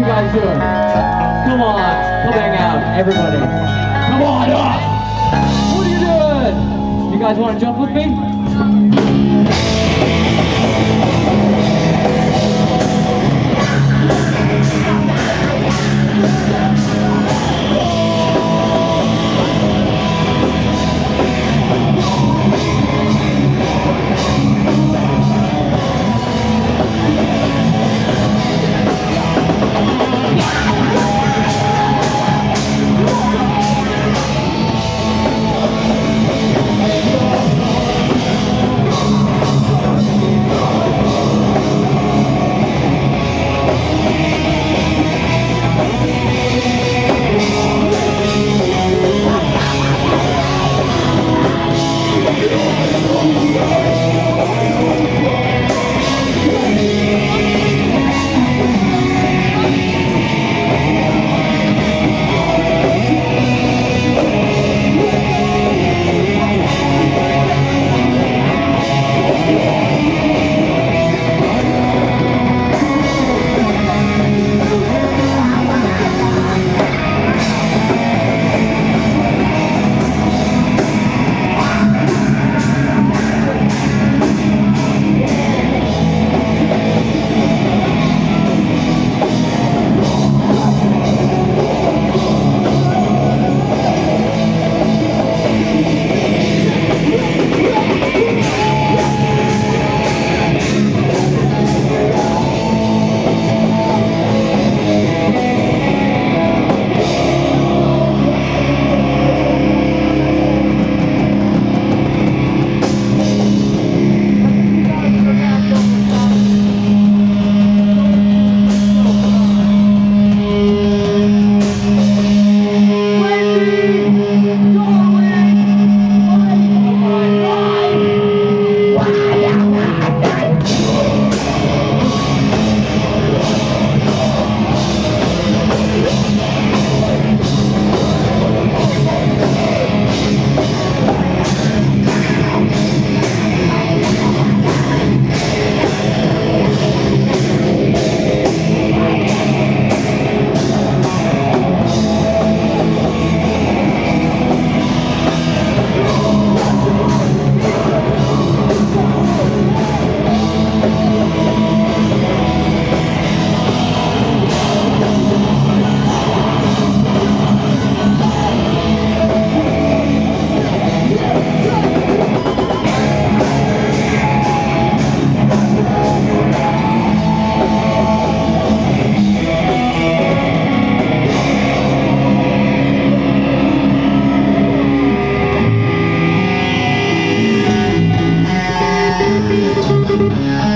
guys doing? Come on, come hang out, everybody. Come on up! What are you doing? You guys want to jump with me? Yeah.